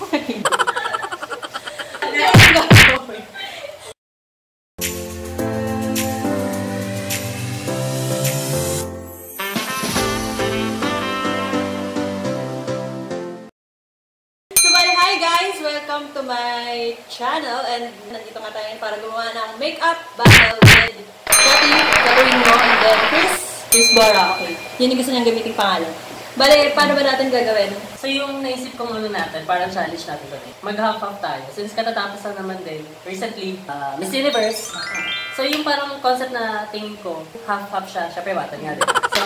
fine. Let's go. So, bali, hi guys! Welcome to my channel and nandito nga tayo para gumawa ng makeup battle with Katy, gagawin mo, and then Chris, Chris Bora, okay. Yun yung gusto niyang gamitin pangalan. Bale, paano ba natin gagawin? So yung naisip kong ano natin, parang challenge natin today. Mag-half-half tayo. Since katatapos lang naman din, recently, uh, Miss Universe. So yung parang concept na tingin ko, half-half siya, syempre bata nga din. So,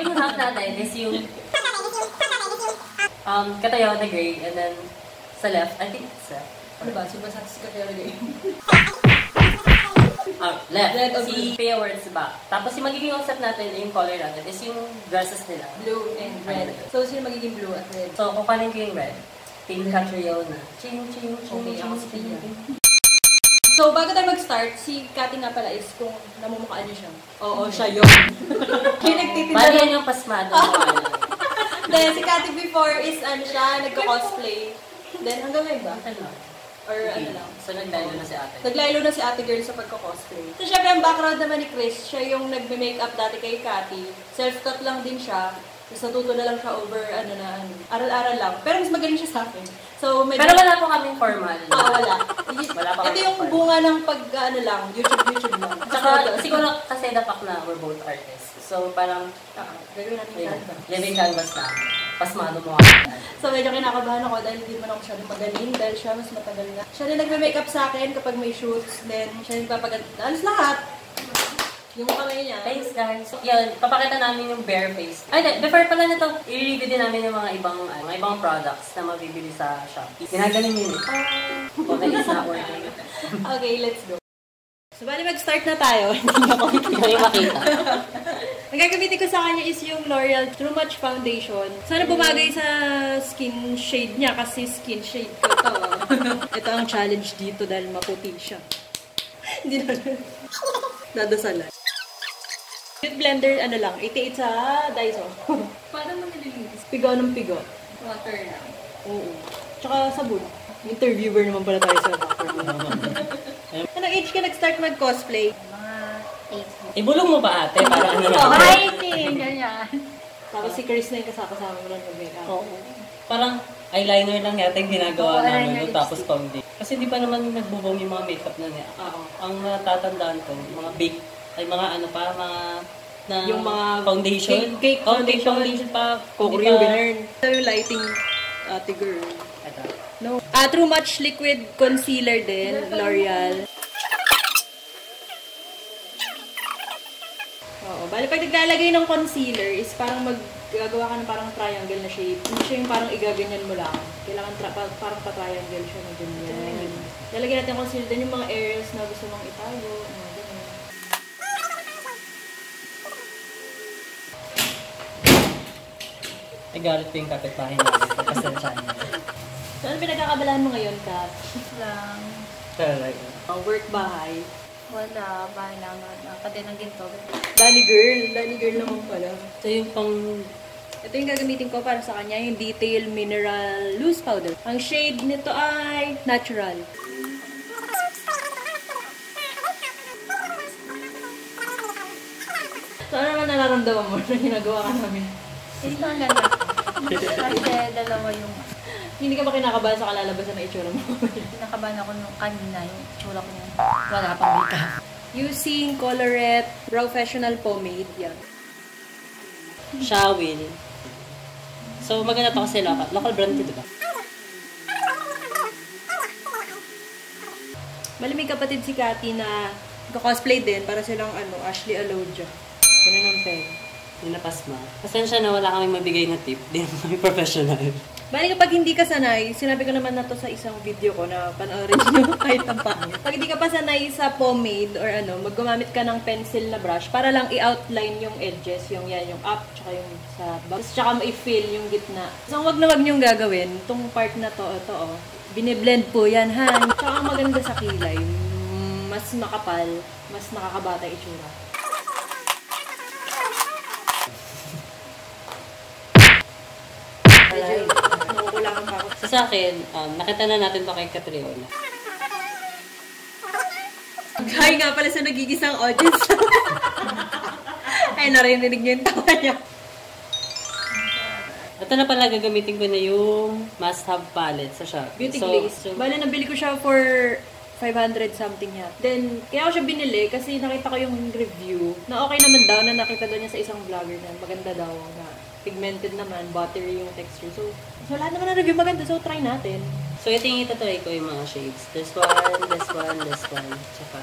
yung half natin is yung um, katayo na gray, and then sa left, I think it's left. Ano ba? Super success ka pero game. Ah, left. Left, si Pia Words back. Tapos yung magiging concept natin, yung color natin, is yung dresses nila. Blue and red. So, sino magiging blue at red? So, kukunin ko yung red. Pink Catriona. Ching, ching, ching, Okay, ching, ching, Pia. ching. So, bago tayo mag-start, si Cathy nga pala is kung namumukhaan niyo siya. Oo, siya yun. yung nagtitinda Bali yan yung pasmado ano. Then, si Cathy before is ano siya, nagko-cosplay. Then, hanggang ngayon ba? Ano? Or ano lang? So, nagdalo na si ate. Naglaylo na si ate girl sa pagko-cosplay. So, syempre, ang background naman ni Chris, siya yung nagme-makeup dati kay Cathy. Self-taught lang din siya. Tapos natuto na lang siya over, ano na, ano, aral-aral lang. Pero mas magaling siya sa akin. So, medyo... Pero wala po kaming formal. Ah, wala. Wala pa Ito yung bunga ng pag, ano lang, YouTube-YouTube lang. Tsaka, siguro kasi the fact na we're both artists. So, parang, Ah, gagawin natin yun, yung living canvas na. Pasmado mo ako. So, medyo kinakabahan ako dahil hindi man ako masyadong magaling dahil siya mas matagal na. Siya na nagme-makeup sa akin kapag may shoots, then siya yung papagad... Alas lahat! Yung kamay niya. Thanks, guys. So, yun, papakita namin yung bare face. Ay, di, before pala nito, i-review din namin yung mga ibang, ano, mga ibang products na mabibili sa Shopee. Ginagaling yun eh. Okay, it's not working. Okay, let's go. So, bali mag-start na tayo. Hindi ako makita. Ang gagamitin ko sa kanya is yung L'Oreal True Match Foundation. Sana bumagay sa skin shade niya kasi skin shade ko to. Ito ang challenge dito dahil maputi siya. Hindi na Nadasalan. Yung blender, ano lang, 88 sa Daiso. Paano mo nililinis? pigaw ng pigaw. Water lang. Oo. Tsaka sabon. Interviewer naman pala tayo sa background. Anong age ka nag-start mag-cosplay? Mga 8. Ibulong mo ba ate? Para ano na? Writing! Ganyan. Tapos si Chris na yung kasama mo lang mag-makeup. Oo. Parang eyeliner lang yata yung ginagawa Oo, namin eyeliner, doon, tapos foundation. Kasi di pa naman nagbubong yung mga makeup na niya. Oo. Ang natatandaan ko, mga bake, ay mga ano pa, mga na Yung mga foundation. cake- cake oh, cake foundation. foundation pa. Korean Di pa- winner. Ito yung lighting, ate girl. Ito. No. Ah, True Match Liquid Concealer din, L'Oreal. Oo. Bali, pag naglalagay ng concealer is parang maggagawa ka ng parang triangle na shape. Hindi siya yung parang igaganyan mo lang. Kailangan tra- pa- parang pa-triangle siya na ganyan. Lalagyan natin concealer din yung mga areas na gusto mong itago. Mga ganyan. Ay, galit ko yung kapitbahay namin. Pasensya niya. So, ano pinagkakabalaan mo ngayon, Kat? lang. Talaga. Uh, work, bahay. Wala. Bahay lang. Nakakadin ng ginto. Danny girl. Danny girl naman pala. So, yung pang... Ito yung gagamitin ko para sa kanya, yung Detail Mineral Loose Powder. Ang shade nito ay Natural. So, ano naman nararamdaman mo na ginagawa ka namin? Ito ang ganda. Kasi dalawa yung Hindi ka ba kinakabahan sa kalalabasan na itsura mo? pinakabahan ako nung kanina. Yung tsura ko yun. Wala pang makeup. Using Colorette Professional Pomade. Yan. Shawil. So, maganda to kasi local. Local brand to, di ba? Bali may kapatid si Cathy na cosplay din para silang ano, Ashley Alodia. Ganun ang peg. Yung napasma. Pasensya na wala kaming mabigay na tip. Di naman kami professional. Bali kapag hindi ka sanay, sinabi ko naman na to sa isang video ko na panoorin nyo kahit ang pangit. Pag hindi ka pa sanay sa pomade or ano, maggumamit ka ng pencil na brush para lang i-outline yung edges, yung yan, yung up, tsaka yung sa back. Tapos tsaka ma-fill yung gitna. So wag na wag nyong gagawin, itong part na to, ito oh, biniblend po yan ha. Tsaka maganda sa kilay, mas makapal, mas nakakabata itsura. Medyo nakukuha kulangan pa ako. So sa akin, um, nakita na natin to kay Catriona. Hi nga pala sa nagigisang audience. Ay, narinig niyo yung tawa niya. Ito na pala, gagamitin ko na yung must-have palette sa Shopee. Beauty so, Glaze. So, Bale, nabili ko siya for 500 something niya. Then, kaya ko siya binili kasi nakita ko yung review na okay naman daw na nakita daw niya sa isang vlogger na maganda daw na pigmented naman, buttery yung texture. So, so lahat naman ng review maganda. So, try natin. so ito yung itatry ko yung mga shades. This one, this one, this one. Tsaka,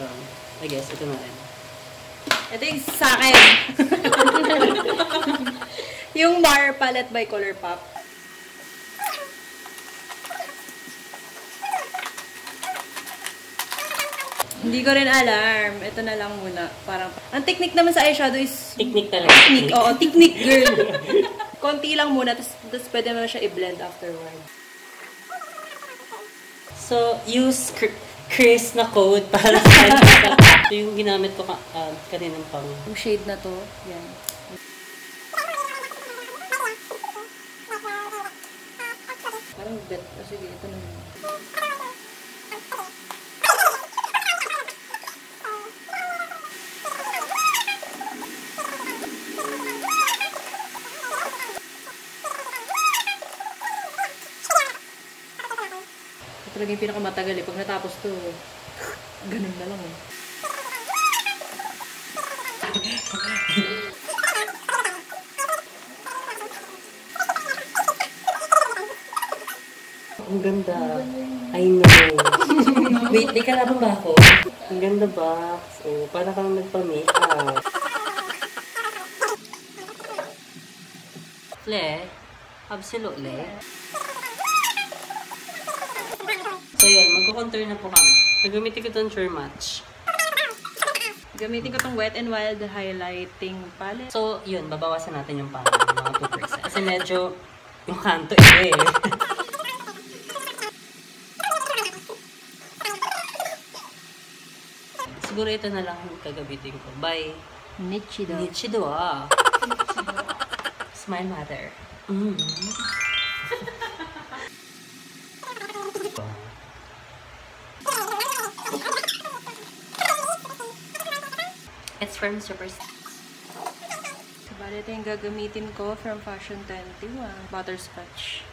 um, I guess, ito na rin. Ito yung sa akin. yung Mar palette by Colourpop. Hindi ko rin alarm. Ito na lang muna. Parang, ang technique naman sa eyeshadow is Technique talaga. technique. Oo, technique girl. Konti lang muna, tapos, tapos pwede mo na siya i-blend afterward. So, use cr- Chris na code para sa Ito yung ginamit ko ka, uh, kaninang pang Yung shade na to, yan. Parang bet. O sige, ito na Ito talaga yung pinakamatagal eh. Pag natapos to, ganun na lang eh. Ang ganda. I know. Wait, may kalaban ba ako? Ang ganda ba? So, para kang nagpa-makeup. Fle, absolutely. So yun, magko-contour na po kami. Nagamitin ko itong Sure Match. Gamitin ko tong Wet n Wild highlighting palette. So, yun, babawasan natin yung parang mga 2%. Kasi medyo yung kanto eh. Siguro ito na lang kagabitin ko. Bye. Nichido. Nichido ah. Smile matter. Mm. From Super So, bali ito yung gagamitin ko from Fashion 21. Butterscotch.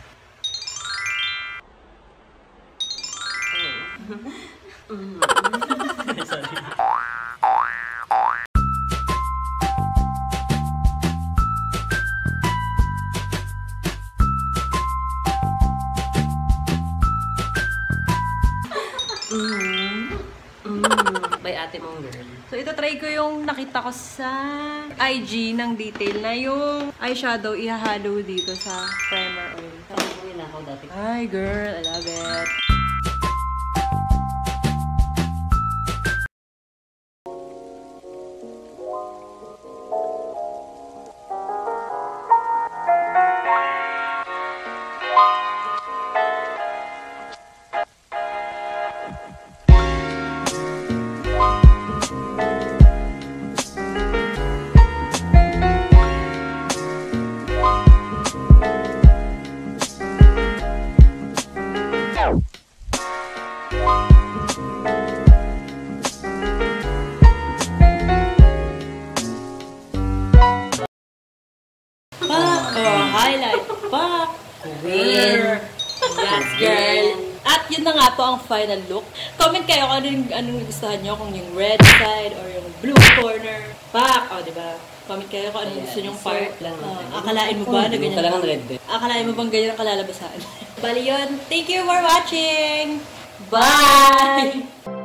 Sorry. Mm. Ate mong girl. So, ito try ko yung nakita ko sa IG ng detail na yung eyeshadow ihahalo dito sa primer oil. Dati. Hi, girl. I love it. Highlight. Pak! Win! Yes, girl. At yun na nga po ang final look. Comment kayo kung ano yung anong gustuhan nyo, kung yung red side or yung blue corner. Pak! O, di ba? Comment kayo kung anong gusto nyong part. natin. akalain mo ba na ganyan? Talagang red din. Akalain mo bang ganyan ang kalalabasan? Bali yun. Thank you for watching! Bye!